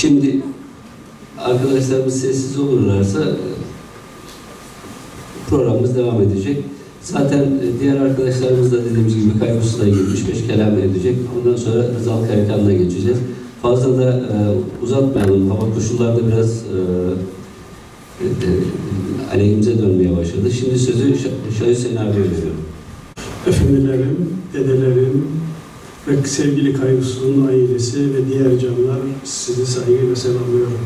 Şimdi arkadaşlarımız sessiz olurlarsa programımız devam edecek. Zaten e, diğer arkadaşlarımız da dediğimiz gibi Kaygusuz'la ilgili 3-5 kelam edecek. Ondan sonra Rızal Kaykan'la geçeceğiz. Fazla da e, uzatmayalım. Hava koşulları da biraz e, e, e, aleyhimize dönmeye başladı. Şimdi sözü Şah- Hüseyin abiye veriyorum. Efendilerim, dedelerim ve sevgili Kaygısız'ın ailesi ve diğer canlar sizi saygıyla selamlıyorum.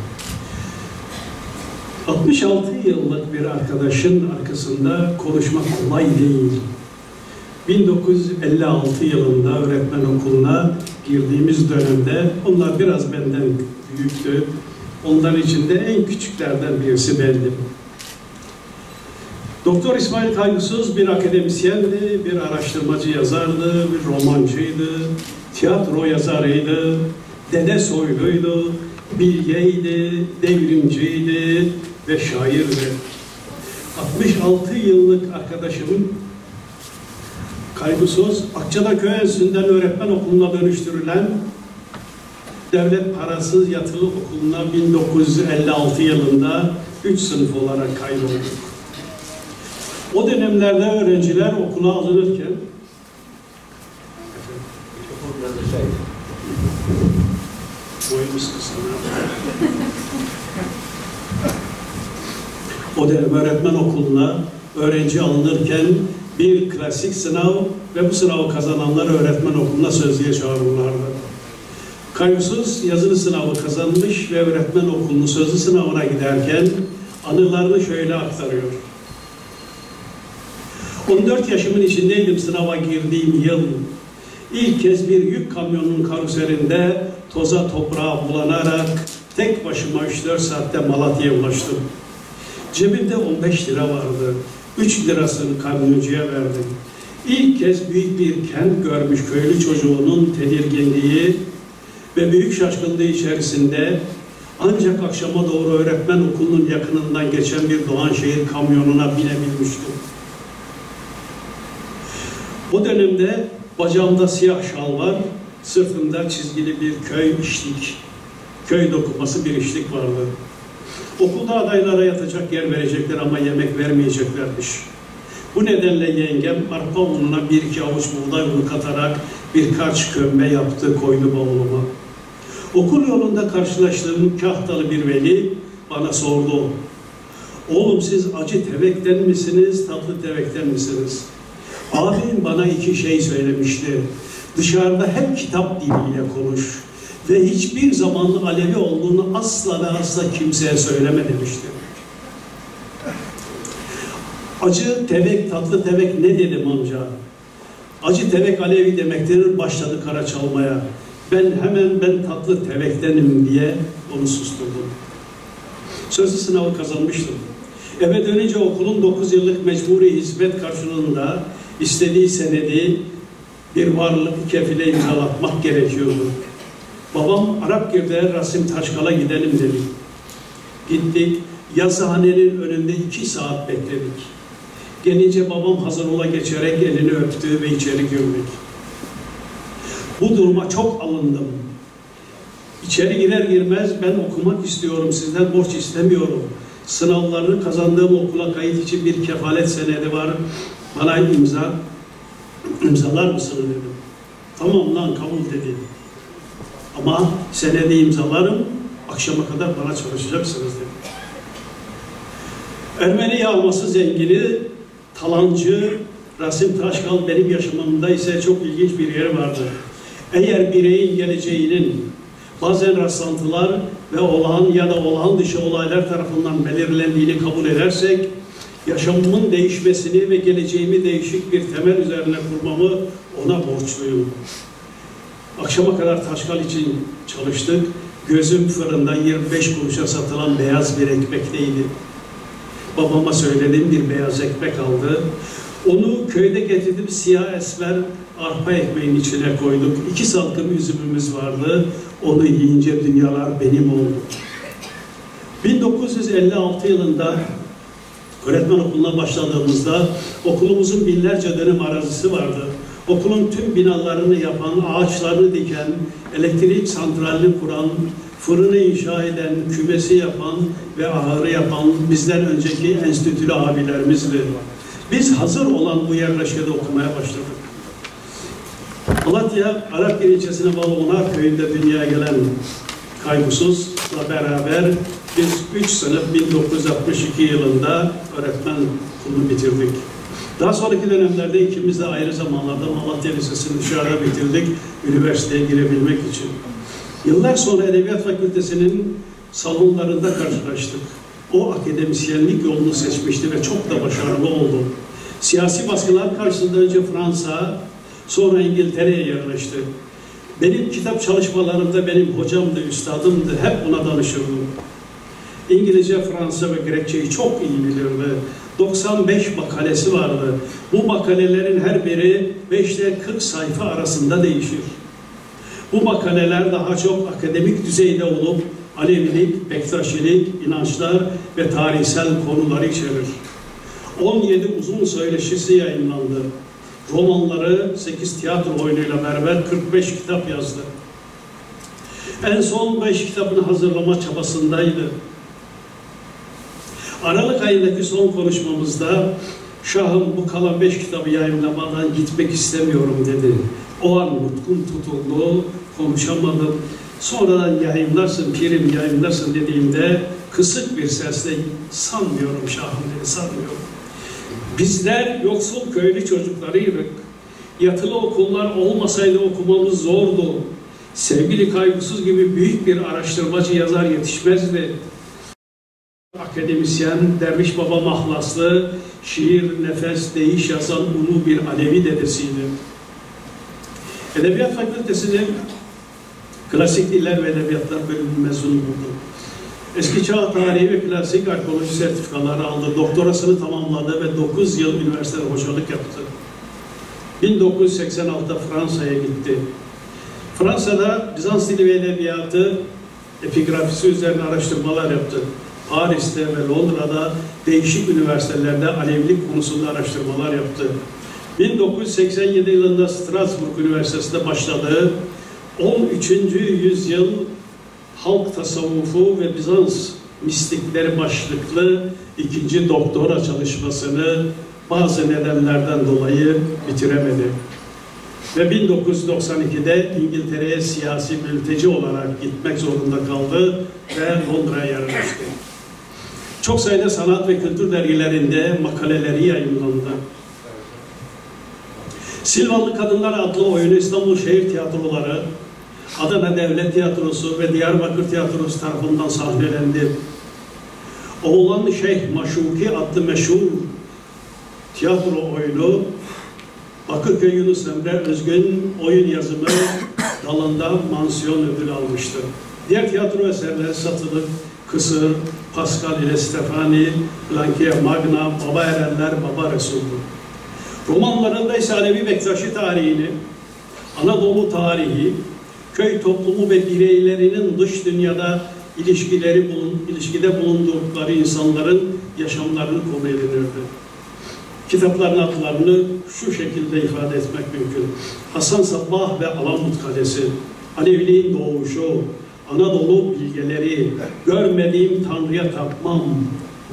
66 yıllık bir arkadaşın arkasında konuşmak kolay değil. 1956 yılında öğretmen okuluna girdiğimiz dönemde onlar biraz benden büyüktü. Onların içinde en küçüklerden birisi bendim. Doktor İsmail Kaygısız bir akademisyendi, bir araştırmacı yazardı, bir romancıydı, tiyatro yazarıydı, dede soyluydu, bilgeydi, devrimciydi ve şairdi. 66 yıllık arkadaşım Kaygısız, Akçalar Köy Enstitüsü'nden öğretmen okuluna dönüştürülen devlet parasız yatılı okuluna 1956 yılında 3 sınıf olarak kaydolduk. O dönemlerde öğrenciler okula alınırken boyumuz. O dönem öğretmen okuluna öğrenci alınırken bir klasik sınav ve bu sınavı kazananlar öğretmen okuluna sözlüğe çağırırlardı. Kaygısız yazılı sınavı kazanmış ve öğretmen okulunun sözlü sınavına giderken anılarını şöyle aktarıyor. 14 yaşımın içindeydim sınava girdiğim yıl. İlk kez bir yük kamyonunun karuselinde toza toprağa bulanarak tek başıma 3-4 saatte Malatya'ya ulaştım. Cebimde 15 lira vardı. 3 lirasını kamyoncuya verdim. İlk kez büyük bir kent görmüş köylü çocuğunun tedirginliği ve büyük şaşkınlığı içerisinde ancak akşama doğru öğretmen okulunun yakınından geçen bir Doğanşehir kamyonuna binebilmiştim. O dönemde bacağımda siyah şal var, sırtımda çizgili bir köy işlik, köy dokuması bir işlik vardı. Okulda adaylara yatacak yer verecekler ama yemek vermeyeceklermiş. Bu nedenle yengem arpa ununa bir iki avuç buğday unu katarak birkaç kömbe yaptı koydu bavuluma. Okul yolunda karşılaştığım kahtalı bir veli bana sordu. Oğlum siz acı tevekten misiniz, tatlı tevekten misiniz? Abim bana iki şey söylemişti. Dışarıda hep kitap diliyle konuş ve hiçbir zaman Alevi olduğunu asla ve asla kimseye söyleme demişti. Acı tevek, tatlı tevek ne dedim amca? Acı tevek Alevi demektir, başladı kara çalmaya. Ben hemen ben tatlı tevektenim diye onu susturdum. Sözlü sınavı kazanmıştım. Eve dönünce okulun 9 yıllık mecburi hizmet karşılığında istediği senedi bir varlık kefile imzalatmak gerekiyordu. Babam Arap Girde'ye Rasim Taşkal'a gidelim dedi. Gittik, yazıhanenin önünde iki saat bekledik. Gelince babam hazır ola geçerek elini öptü ve içeri girdik. Bu duruma çok alındım. İçeri girer girmez ben okumak istiyorum, sizden borç istemiyorum. Sınavlarını kazandığım okula kayıt için bir kefalet senedi var. Bana imza, imzalar mısın dedim. Tamam lan kabul dedi. Ama senedi imzalarım, akşama kadar bana çalışacaksınız dedi. Ermeni yağması zengini, talancı, Rasim Taşkal benim yaşamımda ise çok ilginç bir yer vardı. Eğer bireyin geleceğinin bazen rastlantılar ve olağan ya da olağan dışı olaylar tarafından belirlendiğini kabul edersek, yaşamımın değişmesini ve geleceğimi değişik bir temel üzerine kurmamı ona borçluyum. Akşama kadar Taşkal için çalıştık. Gözüm fırında 25 kuruşa satılan beyaz bir ekmekteydi. Babama söyledim bir beyaz ekmek aldı. Onu köyde getirdim siyah esmer arpa ekmeğin içine koyduk. İki salkım üzümümüz vardı. Onu yiyince dünyalar benim oldu. 1956 yılında öğretmen okuluna başladığımızda okulumuzun binlerce dönüm arazisi vardı. Okulun tüm binalarını yapan, ağaçlarını diken, elektrik santralini kuran, fırını inşa eden, kümesi yapan ve ahırı yapan bizden önceki enstitülü abilerimizdi. Biz hazır olan bu yerleşkede okumaya başladık. Malatya, Arapgir ilçesine bağlı Onar köyünde dünyaya gelen Kaygusuz'la beraber biz 3 sınıf 1962 yılında öğretmen kurulu bitirdik. Daha sonraki dönemlerde ikimiz de ayrı zamanlarda Malatya Lisesi'ni dışarıda bitirdik, üniversiteye girebilmek için. Yıllar sonra Edebiyat Fakültesi'nin salonlarında karşılaştık. O akademisyenlik yolunu seçmişti ve çok da başarılı oldu. Siyasi baskılar karşısında önce Fransa, sonra İngiltere'ye yerleşti. Benim kitap çalışmalarımda benim hocamdı, üstadımdı, hep ona danışırdım. İngilizce, Fransa ve Grekçeyi çok iyi bilirdi. 95 makalesi vardı. Bu makalelerin her biri 5 ile 40 sayfa arasında değişir. Bu makaleler daha çok akademik düzeyde olup Alevilik, Bektaşilik, inançlar ve tarihsel konuları içerir. 17 uzun söyleşisi yayınlandı. Romanları 8 tiyatro oyunuyla beraber 45 kitap yazdı. En son 5 kitabını hazırlama çabasındaydı. Aralık ayındaki son konuşmamızda Şahım bu kalan beş kitabı yayınlamadan gitmek istemiyorum dedi. O an nutkum tutuldu, konuşamadım. Sonradan yayınlarsın, pirim yayınlarsın dediğimde kısık bir sesle sanmıyorum Şahım dedi, sanmıyorum. Bizler yoksul köylü çocuklarıydık. Yatılı okullar olmasaydı okumamız zordu. Sevgili kaygısız gibi büyük bir araştırmacı yazar yetişmezdi. Akademisyen, derviş baba mahlaslı, şiir, nefes, değiş yazan ulu bir Alevi dedesiydi. Edebiyat Fakültesi'nin Klasik Diller ve Edebiyatlar bölümü mezunu oldu. Eski çağ tarihi ve klasik arkeoloji sertifikaları aldı. Doktorasını tamamladı ve 9 yıl üniversitede hocalık yaptı. 1986'da Fransa'ya gitti. Fransa'da Bizans dili ve edebiyatı epigrafisi üzerine araştırmalar yaptı. Paris'te ve Londra'da değişik üniversitelerde Alevilik konusunda araştırmalar yaptı. 1987 yılında Strasbourg Üniversitesi'nde başladığı 13. yüzyıl halk tasavvufu ve Bizans mistikleri başlıklı ikinci doktora çalışmasını bazı nedenlerden dolayı bitiremedi. Ve 1992'de İngiltere'ye siyasi mülteci olarak gitmek zorunda kaldı ve Londra'ya yerleşti. Çok sayıda sanat ve kültür dergilerinde makaleleri yayınlandı. Silvanlı Kadınlar adlı oyunu İstanbul Şehir Tiyatroları, Adana Devlet Tiyatrosu ve Diyarbakır Tiyatrosu tarafından sahnelendi. Oğlan Şeyh Maşuki adlı meşhur tiyatro oyunu Bakırköy Yunus Emre Özgün oyun yazımı dalında mansiyon ödülü almıştı. Diğer tiyatro eserleri Satılık, Kısır, Pascal ile Stefani, Blanquia Magna, Baba Erenler, Baba Resul'du. Romanlarında ise Alevi Bektaşi tarihini, Anadolu tarihi, köy toplumu ve bireylerinin dış dünyada ilişkileri bulun, ilişkide bulundukları insanların yaşamlarını konu edinirdi. Kitapların adlarını şu şekilde ifade etmek mümkün. Hasan Sabbah ve Alamut Kalesi, Aleviliğin doğuşu, Anadolu bilgeleri, görmediğim Tanrı'ya tapmam,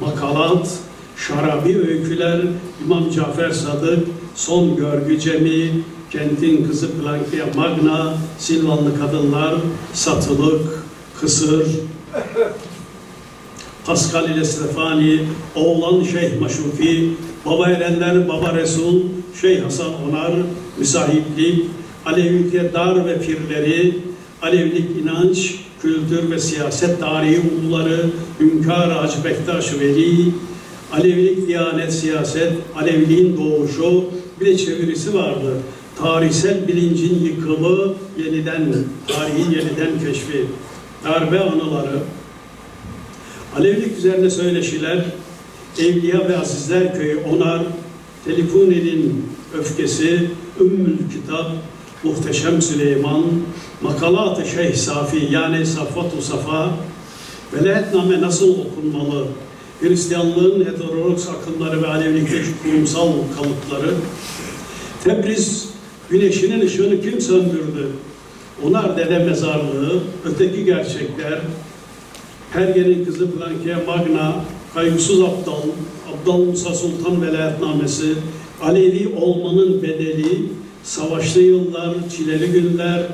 makalat, şarabi öyküler, İmam Cafer Sadık, Son Görgü Cemi, Kentin Kızı Plankia Magna, Silvanlı Kadınlar, Satılık, Kısır, Pascal ile Stefani, Oğlan Şeyh Maşuki, Baba Erenler, Baba Resul, Şeyh Hasan Onar, Müsahiplik, Alevilik'e dar ve pirleri, Alevilik inanç, kültür ve siyaset tarihi uluları, Hünkar Hacı Bektaş Veli, Alevilik, Diyanet, Siyaset, Aleviliğin doğuşu, bir de çevirisi vardı. Tarihsel bilincin yıkımı, yeniden, tarihin yeniden keşfi, darbe anıları, Alevilik üzerine söyleşiler, Evliya ve Azizler Köyü Onar, Telifuni'nin öfkesi, Ümmül Kitap, Muhteşem Süleyman, Makalat-ı Şeyh Safi yani Safvat-ı Safa, Velayetname nasıl okunmalı, Hristiyanlığın heterodoks akımları ve Alevilikteki kurumsal kalıpları, Tebriz güneşinin ışığını kim söndürdü? Onar Dede Mezarlığı, Öteki Gerçekler, Perge'nin Kızı Planke Magna, Kaygısız Abdal, Abdal Musa Sultan Velayetnamesi, Alevi olmanın bedeli, Savaşlı Yıllar, Çileli Günler,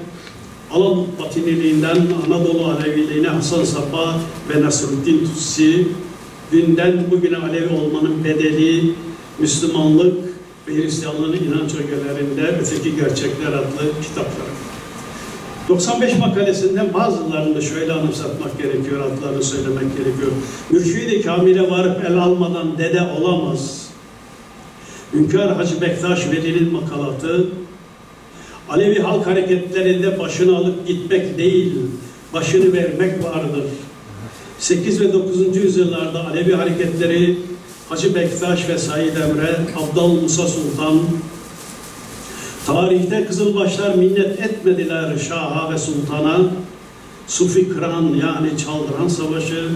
Alamut Batiniliğinden Anadolu Aleviliğine Hasan Safa ve Nasruddin Tutsi, dünden bugüne Alevi olmanın bedeli, Müslümanlık ve Hristiyanlığın inanç ögelerinde Öteki Gerçekler adlı kitaplar. 95 makalesinde bazılarını da şöyle anımsatmak gerekiyor, adlarını söylemek gerekiyor. Mürşid-i Kamil'e varıp el almadan dede olamaz. Hünkar Hacı Bektaş Veli'nin makalatı, Alevi halk hareketlerinde başını alıp gitmek değil, başını vermek vardır. 8 ve 9. yüzyıllarda Alevi hareketleri Hacı Bektaş ve Said Emre, Abdal Musa Sultan, tarihte Kızılbaşlar minnet etmediler Şah'a ve Sultan'a, Sufi Kıran yani Çaldıran Savaşı,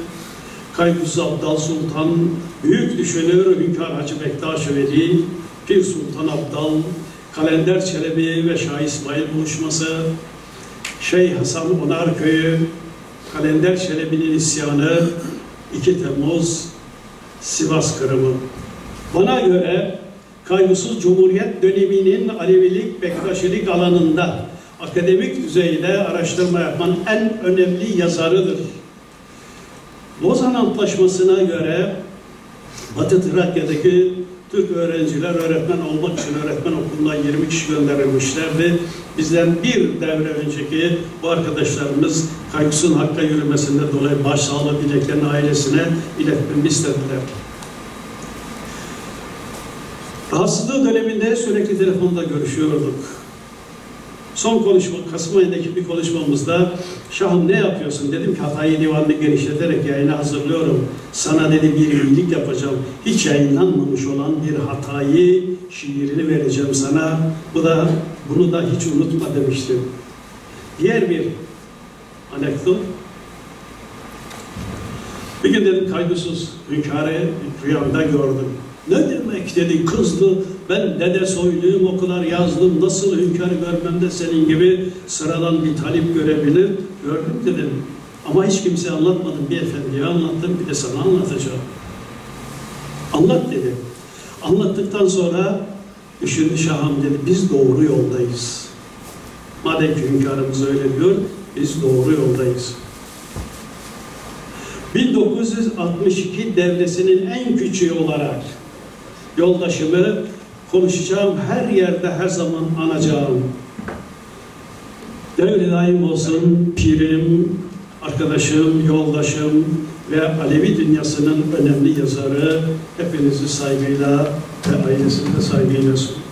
Kaygusuz Abdal Sultan, Büyük Düşünür Hünkar Hacı Bektaş Veli, Pir Sultan Abdal, Kalender Çelebi ve Şah İsmail buluşması, Şeyh Hasan Onar Köyü, Kalender Çelebi'nin isyanı, 2 Temmuz, Sivas Kırımı. Bana göre kaygısız Cumhuriyet döneminin Alevilik, Bektaşilik alanında akademik düzeyde araştırma yapan en önemli yazarıdır. Lozan Antlaşması'na göre Batı Trakya'daki Türk öğrenciler öğretmen olmak için öğretmen okulundan 20 kişi gönderilmişlerdi. Bizden bir devre önceki bu arkadaşlarımız kaygısının hakka yürümesinden dolayı başsağlığı dileklerini ailesine iletmemi istediler. Rahatsızlığı döneminde sürekli telefonda görüşüyorduk. Son konuşma, Kasım ayındaki bir konuşmamızda Şahım ne yapıyorsun? Dedim ki Hatay Divanı'nı genişleterek yayına hazırlıyorum. Sana dedi bir iyilik yapacağım. Hiç yayınlanmamış olan bir Hatay'ı şiirini vereceğim sana. Bu da bunu da hiç unutma demiştim. Diğer bir anekdot. Bir gün dedim kaygısız hünkârı rüyamda gördüm. Ne demek dedi kızdı. Ben dede soyluyum o kadar yazdım. Nasıl hünkârı görmem de senin gibi sıradan bir talip görebilir. Gördüm dedim. Ama hiç kimseye anlatmadım. Bir efendiye anlattım. Bir de sana anlatacağım. Anlat dedi. Anlattıktan sonra düşündü Şahım dedi. Biz doğru yoldayız. Madem ki hünkârımız öyle diyor. Biz doğru yoldayız. 1962 devresinin en küçüğü olarak yoldaşımı konuşacağım her yerde her zaman anacağım. Devri daim olsun pirim, arkadaşım, yoldaşım ve Alevi dünyasının önemli yazarı hepinizi saygıyla ve ailesini de saygıyla sunuyorum.